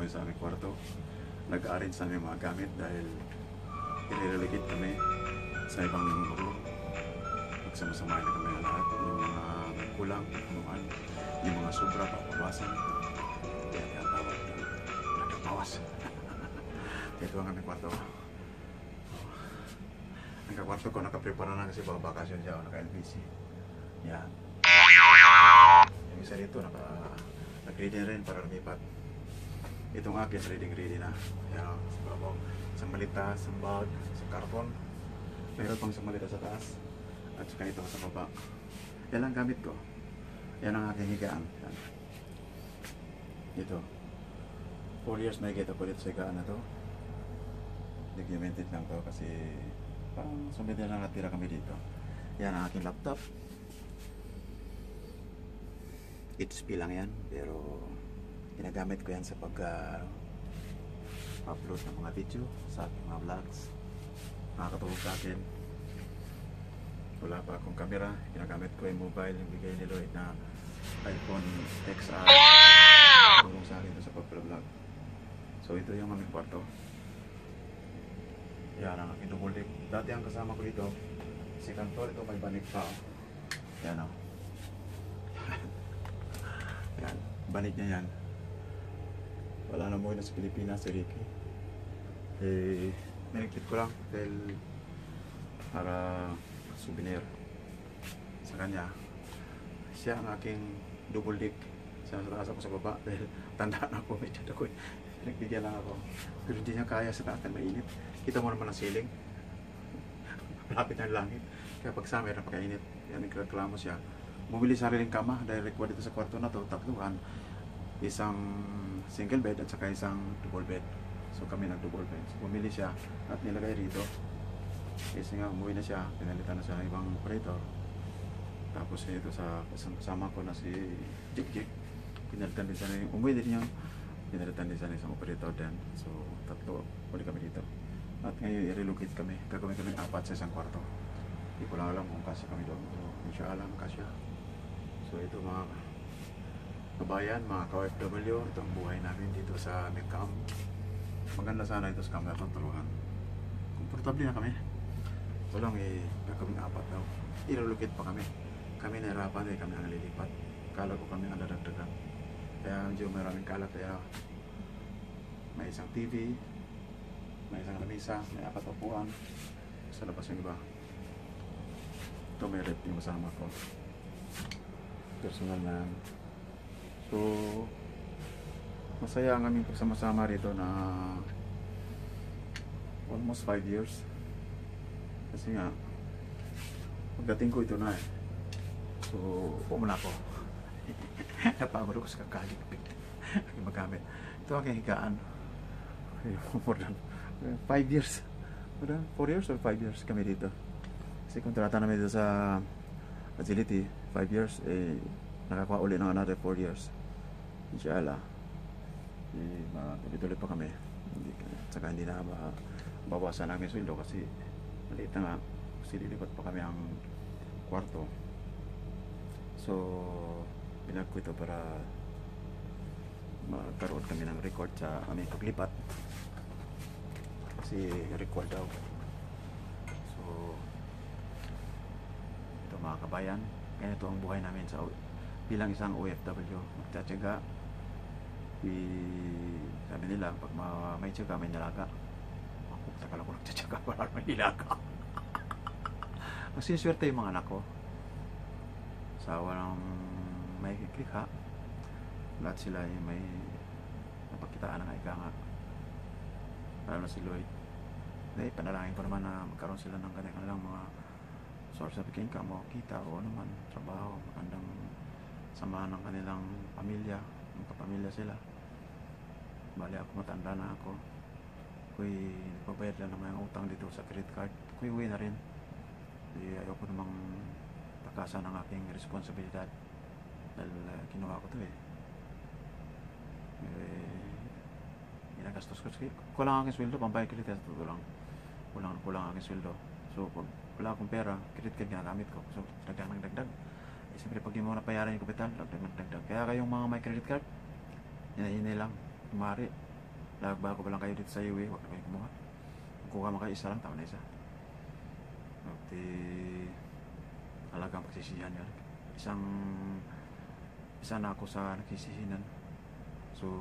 ngayon sa aming kwarto. Nag-arrange sa aming mga gamit dahil i-relegate kami sa ibang room. Magsama-sama na kami na lahat. Yung mga kulang, anuman, yung mga sobra, papawasan. Kaya kaya tawag na nagpapawas. Kaya ito ang aming kwarto. Ang kakwarto ko, nakaprepara na kasi baka bakasyon siya o naka-LBC. Yan. Yung isa dito, naka, nag-ready na rin para lumipat. Itong akin, ready ready na. Yan, sa babaw. Sa malita, sa bag, sa karton. Meron pang sa malita sa taas. At saka ito sa baba. Yan ang gamit ko. Yan ang aking higaan. Yan. Ito. 4 years na higit ako dito sa higaan na to. Documented lang to kasi parang sumid na lang natira kami dito. Yan ang aking laptop. HP lang yan, pero ginagamit ko yan sa pag uh, upload ng mga video sa aking mga vlogs. Nakakatulong sa akin. Wala pa akong camera, ginagamit ko yung mobile, yung bigay ni Lloyd na iPhone XR. Tulong sa akin sa pag-vlog. So ito yung aming kwarto. Yan ang aking deck. Dati ang kasama ko dito, si Kantor, ito may banig pa. oh. Yan o. yan, banig niya yan. Wala na mo na sa Pilipinas, si Ricky. Eh, niligpit ko lang dahil para souvenir sa kanya. Siya ang aking double deck. Siya sa taas ako sa baba dahil tandaan ako, medyo ako. Nagbigyan lang ako. Pero hindi niya kaya sa taas mainit. Kita mo naman ang ceiling. Malapit ang langit. Kaya pag summer, napakainit. Kaya nagreklamo siya. Bumili sariling kama dahil required dito sa kwarto na to, tatluhan. Isang single bed at saka isang double bed. So kami nag-double bed. So bumili siya at nilagay rito. Kasi nga umuwi na siya, pinalitan na sa ibang operator. Tapos eh, ito sa kasama ko na si Jik Jik. Pinalitan din sana yung umuwi din niya. Pinalitan din sana isang operator din. So tatlo, uli kami dito. At ngayon i-relocate kami. Gagawin kami apat sa isang kwarto. Hindi ko lang alam kung kasya kami doon. So, insya alam kasya. So ito mga kabayan, mga ka-OFW, ito ang buhay namin dito sa camp. Maganda sana ito sa camp na itong tulungan. Komportable na kami. Ito lang eh, gagawin apat daw. I-relocate pa kami. Kami nahirapan eh, kami ang lilipat. Kala ko kami ang dadagdagan. Kaya medyo maraming kalat kaya may isang TV, may isang lamisa, may apat na upuan. Sa labas yung iba. Ito may rep yung kasama ko. Personal na. So, masaya ang aming pagsama-sama rito na almost 5 years. Kasi nga, pagdating ko ito na eh. So, upo muna ako. Napagod ako sa kakaligpit. Aking magamit. Ito ang higaan. More than 5 years. More than 4 years or 5 years kami dito. Kasi kontrata namin dito sa Agility, 5 years, eh, nakakuha uli ng another 4 years. Inshallah. Eh, matuloy pa kami. Hindi, saka hindi na ma bawasan namin sweldo kasi maliit na nga. Kasi lilipat pa kami ang kwarto. So, pinag ko ito para magkaroon kami ng record sa aming paglipat. Kasi record daw. So, ito mga kabayan, ganito ang buhay namin sa bilang isang OFW. Magtsatsaga. I, sabi nila, pag ma, may tsaga, may nilaga. Ako, takala ko nagtsatsaga, wala may nilaga. Ang siniswerte yung mga anak ko. Sa walang may kikha. Lahat sila ay may napakitaan ng ika nga. Lalo na si Lloyd. Hindi, panalangin ko naman na magkaroon sila ng kanilang mga source of income o kita o naman trabaho, magandang samahan ng kanilang pamilya, magkapamilya sila. Bali ako matanda na ako. Ako'y nagbabayad lang ng mga utang dito sa credit card. Ako'y uwi na rin. Di ayoko namang takasan ang aking responsibilidad dahil uh, kinuha ko to eh. Eh, ginagastos ko. Kulang ang aking sweldo, pambayad credit card, totoo lang. Kulang, kulang ang aking sweldo. So, pag wala akong pera, credit card ginagamit ko. So, dagdag ng dagdag. Eh, siyempre, pag di mo napayaran yung kapital, dagdag ng dagdag. Kaya kayong mga may credit card, hinahinay lang. Kumari, Lagbago pa lang kayo dito sa iwi, huwag na kayo kumuha. Kuha man kayo isa lang, tama na isa. Eh, alagang pagsisihan yan. Isang, isa na ako sa nagsisihinan. So,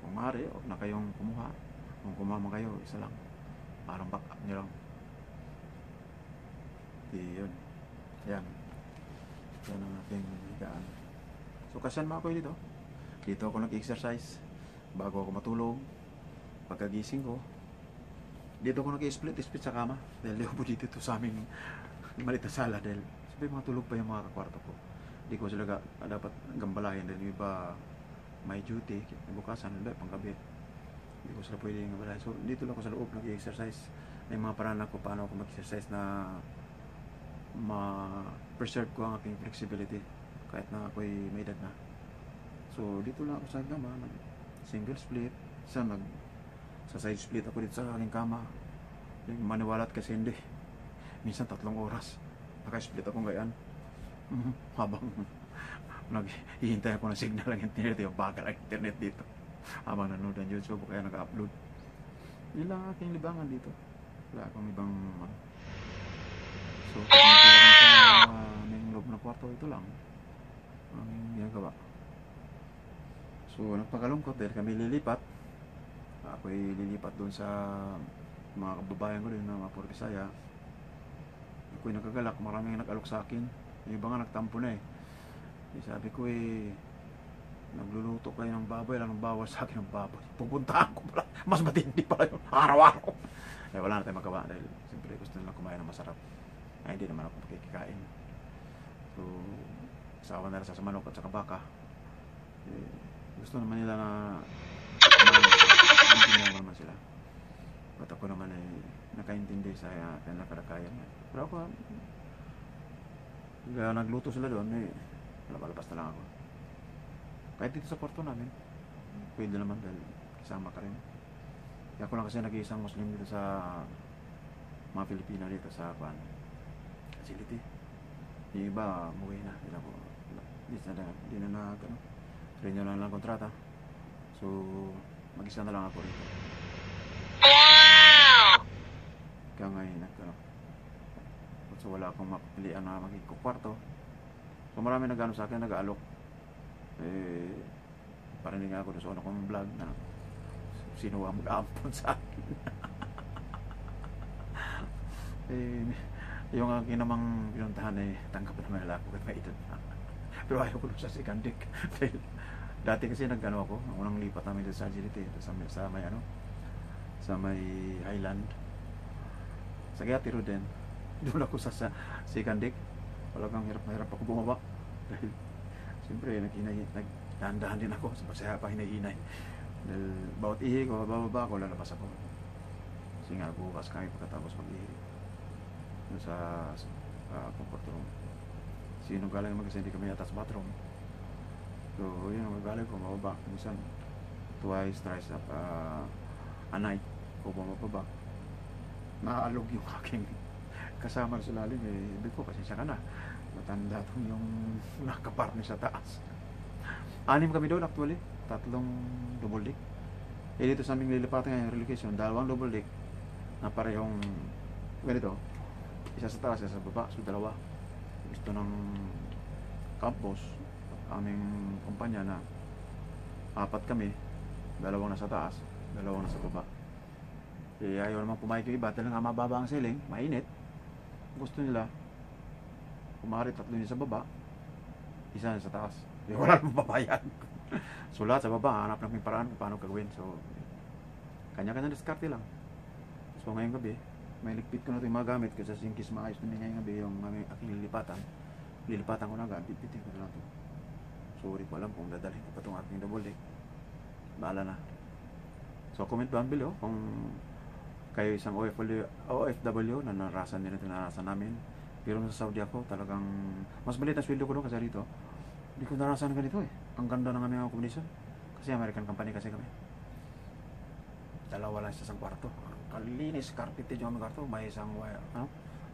kung maaari, huwag na kayong kumuha. Kung kumuha man kayo, isa lang. Parang back up nyo lang. Di yun. Yan. Yan ang aking higaan. So, kasan mo ako dito. Dito ako nag-exercise. Bago ako matulog. Pagkagising ko. Dito ako nag-split split sa kama. Dahil di ako dito to sa aming maliit na sala. Dahil sabi mga tulog pa yung mga kakwarto ko. Di ko sila dapat gambalayan. Dahil yung iba may duty. Bukasan, hindi, panggabi. Hindi ko sila pwede gambalayan. So, dito lang ako sa loob nag-exercise. May mga paraan ako paano ako mag-exercise na ma-preserve ko ang aking flexibility kahit na ako'y may edad na. So, dito lang ako sa nag single split, isa nag sa side split ako dito sa aking kama. Maniwalat kasi hindi. Minsan tatlong oras. Naka-split akong gayaan. Mhm, Habang naghihintay ako ng signal ng internet, yung bagal ang internet dito. Habang nanonood ng YouTube kaya nag-upload. Yun lang ang aking libangan dito. Wala akong ibang ano. So, kung sa aming loob ng kwarto, ito lang ang aming ginagawa. So, nagpakalungkot dahil kami lilipat. Ako'y lilipat doon sa mga kababayan ko din na mga puro Bisaya. Ako'y nagagalak, maraming nag-alok sa akin. Yung iba nga nagtampo na eh. Eh, Sabi ko eh, nagluluto kayo ng baboy, lang ng bawal sa akin ng baboy. Pupuntahan ko pala. Mas matindi pala yun. Araw-araw. Eh, wala na tayong magawa dahil siyempre gusto nila kumain ng masarap. Ay, hindi naman ako makikikain. So, sawa na rin sa manok at sa baka. Eh, gusto naman nila na kumain. naman sila. At ako naman ay nakaintindi sa aking nakalakayan. Pero ako, kaya nagluto sila doon, eh, labas na lang ako. Kahit dito sa kwarto namin, pwede naman dahil kasama ka rin. Kaya ako lang kasi nag-iisang Muslim dito sa mga Pilipino dito sa Kwan facility. Yung iba, umuwi na. Hindi na po. Hindi na, hindi na nag, ano, renew na lang kontrata. So, mag-isa na lang ako rito. Kaya ngayon, nag, ano, so wala akong mapilian na magiging kwarto. So marami nag-ano sa akin, nag-aalok. Eh, parinig nga ako doon sa una kong vlog na sino ang mag-aampon sa akin. eh, yung aking namang pinuntahan eh, tanggap naman nila ako kahit may edad na. Pero ayaw ko sa deck. Dahil dati kasi nag-ano ako, ang unang lipat namin sa Agility, sa, may- sa may ano, sa may Highland. Sa Gatiro din. Doon ako sa, sa second deck. Talagang hirap hirap ako bumaba. Dahil siyempre naghinay, nagdahan din ako sa masaya pa hinay-hinay. Dahil bawat ihi ko, bababa ako, lalabas ako. Kasi nga bukas kami pagkatapos mag-ihi. Doon sa, sa uh, comfort room. Sino galing mag hindi kami atas bathroom. So, yun ang galing ko, mababa. Minsan, twice, thrice up, uh, a night. O bumababa. Naaalog yung aking kasama sa lalim. Eh, ibig ko, pasensya ka na. Matanda tong yung nakapartner sa taas. Anim kami doon actually. Tatlong double deck. Eh dito sa aming lilipatan ngayon relocation, dalawang double deck na parehong ganito. Isa sa taas, isa sa baba. So dalawa. Gusto ng campus, aming kumpanya na apat kami, dalawang nasa taas, dalawang nasa baba. Eh ayaw naman pumayag yung iba dahil nga mababa ang ceiling, mainit. Gusto nila, kumari tatlo yun sa baba, isa sa taas. Eh, wala namang babayad. so lahat sa baba, hanap namin paraan kung paano gagawin. So, kanya-kanya diskarte lang. So ngayong gabi, may ligpit ko na ito yung mga gamit kasi singkis maayos na ngayong gabi yung aking lilipatan. Lilipatan ko na agad, bitbitin ko na lang ito. Sorry ko alam kung dadalhin ko pa itong aking double deck. Bahala na. So comment down below kung kayo isang OFW, OFW na narasan din ito narasan namin. Pero sa Saudi ako, talagang mas maliit ang sweldo ko doon kasi dito. Hindi ko narasan ganito eh. Ang ganda ng aming accommodation. Kasi American company kasi kami. Dalawa lang sa isang kwarto. Kalinis, carpeted yung aming kwarto. May isang, ano,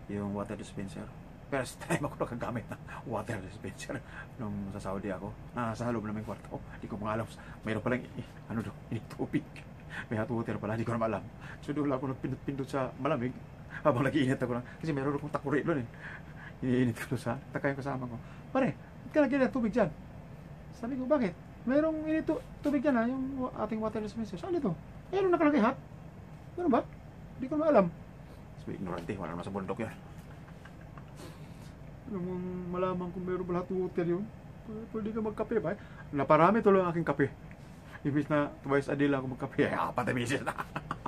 yung water dispenser. First time ako nakagamit ng water dispenser nung sa Saudi ako. Nasa loob namin kwarto. Hindi ko mga alam. Mayroon palang, i- ano doon, ini tubig. may hot water pala, hindi ko na alam. So doon ako nagpindot-pindot sa malamig habang nag-iinit ako lang. Kasi meron akong takuri doon eh. Iniinit ko sa takay yung kasama ko. Pare, ba't ka lagyan ng tubig dyan? Sabi ko, bakit? Merong init tu- tubig dyan ha, yung wa- ating water dispenser. Saan ito? Meron nakalagay hot. Ano ba? Hindi ko na alam. Sabi, ignorante, wala naman sa bundok yan. Ano mong malaman kung meron ba hot water yun? Pwede ka magkape ba? Naparami tuloy ang aking kape. Ibig na twice a day lang ako magkape. Ay, apat na beses na.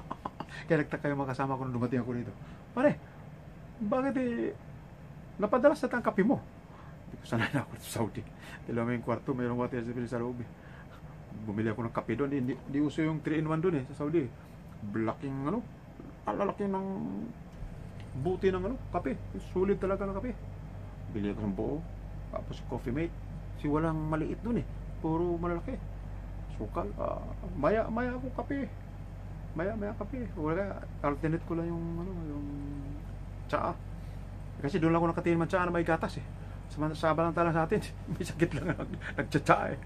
Kaya nagtaka yung mga kasama ko nung dumating ako dito. Pare, bakit eh, napadalas na ang kape mo? Hindi ko sanay na ako sa Saudi. Dalawa yung kwarto, mayroong water sa loob eh. Bumili ako ng kape doon. Hindi, hindi uso yung 3-in-1 doon eh, sa Saudi. Laking ano, alalaki ng buti ng ano, kape. Sulit talaga ng kape. Bili ako ng buo. Tapos coffee mate. Si walang maliit doon eh. Puro malalaki. Sukal. ah, maya, maya ako kape. Maya, maya kape. Wala, alternate ko lang yung ano, yung tsaa. Kasi doon lang ako nakatingin man tsaa na may gatas eh. Sa, sa atin, may sakit lang nag, nagtsatsa eh.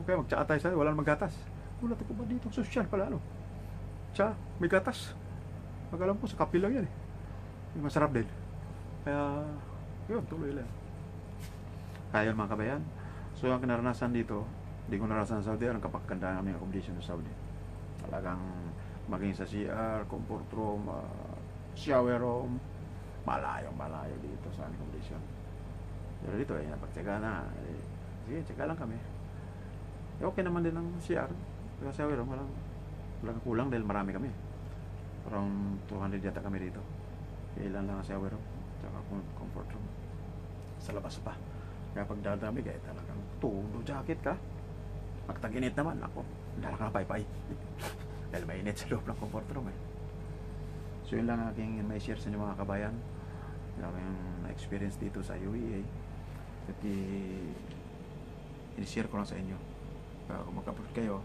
Okay, magtsaa tayo sa wala namang gatas. Wala ko ba dito? Social pala ano? Tsa, may gatas. Pag alam ko, sa kape lang yan eh. Masarap din. Kaya, yun, tuloy lang. Kaya yun mga kabayan. So, ang kinaranasan dito, hindi ko naranasan sa Saudi, ang kapagkandaan namin accommodation sa Saudi. Talagang maging sa CR, comfort room, ah, shower room, malayo, malayo dito sa accommodation. Pero dito, eh, napagtsaga na. Eh, sige, tsaga lang kami. Eh, okay naman din ang CR. Shower room, walang, walang kulang dahil marami kami. Around 200 yata kami dito. Ilan lang ang shower room, tsaka com- comfort room. Sa labas pa. Kaya pag dadami, kaya talagang tulo jacket ka. Pagtaginit naman, ako, dala ka ng paypay. dahil mainit sa loob ng comfort room eh. So yun lang aking may share sa inyo mga kabayan. Yun ang aking na-experience dito sa UEA. At i-share ko lang sa inyo. Kaya kung magkapot kayo,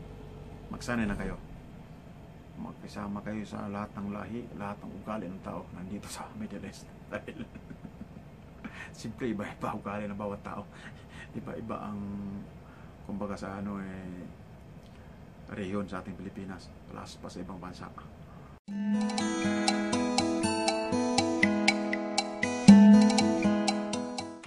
magsanay na kayo. Magkasama kayo sa lahat ng lahi, lahat ng ugali ng tao nandito sa Middle East. Dahil Siyempre, iba-iba ugali ng bawat tao. Iba-iba ang, kumbaga sa ano eh, rehiyon sa ating Pilipinas, plus pa sa ibang bansa.